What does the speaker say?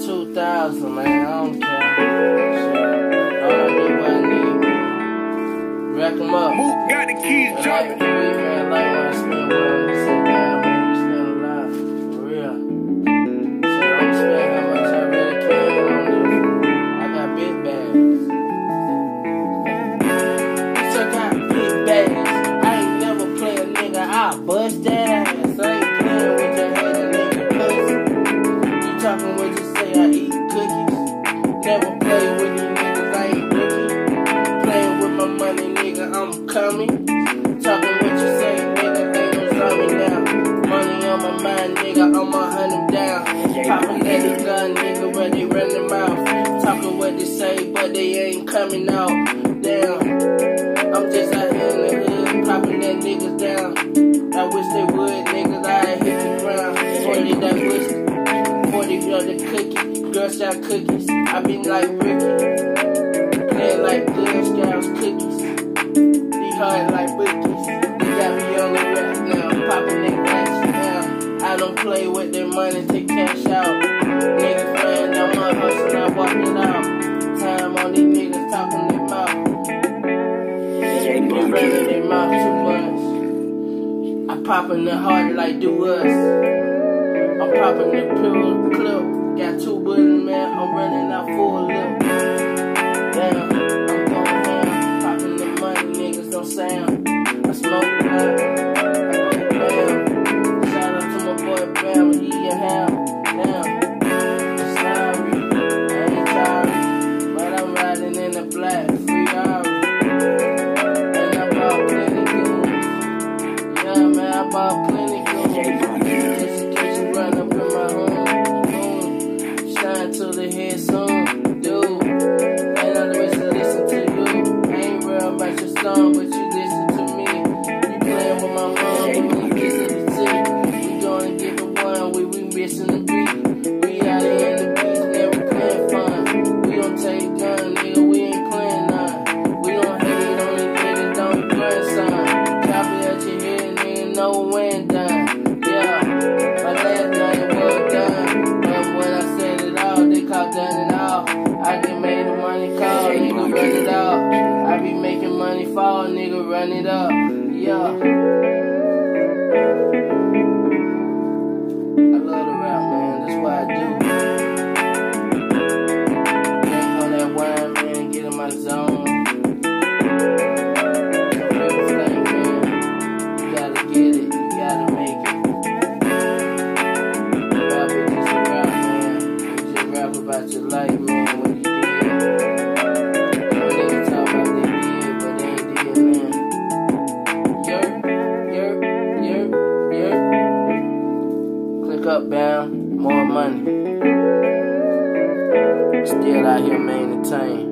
2,000, man. I don't care. Shit. All I need, man. Rack them up. Mook got the keys, Johnny. Like, like my nigga. I'ma hunt him down. Poppin' the gun, nigga. Where they run their mouth. Talking what they say, but they ain't coming out. Damn. I'm just out here in the hood, popping that niggas down. I wish they would, niggas, I hit the ground. 40 that pussy, 40 of the cookie, Girl Scout cookies. I been like Ricky, playing like Girl Scouts cookies. Be hard like bookies. Play with their money to cash out. Niggas playing, I'm a hustle, I walk it out. Time on these niggas talking their mouth. Running their mouth too much. I pop in the heart like do us. I'm popping the pill clip. Got two bullets, man. I'm running out full lip. Song, but you listen to me. You playing with my but we listen to T. We gonna give it one, we we missing the beat. Be making money fall, nigga, run it up. Yeah. Up, bam. More money. Still out here maintaining.